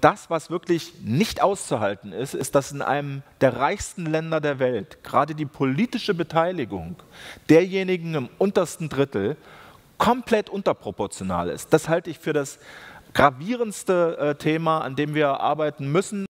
das, was wirklich nicht auszuhalten ist, ist, dass in einem der reichsten Länder der Welt gerade die politische Beteiligung derjenigen im untersten Drittel komplett unterproportional ist. Das halte ich für das gravierendste äh, Thema, an dem wir arbeiten müssen.